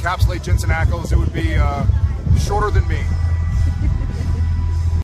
encapsulate Jensen Ackles, it would be uh, shorter than me.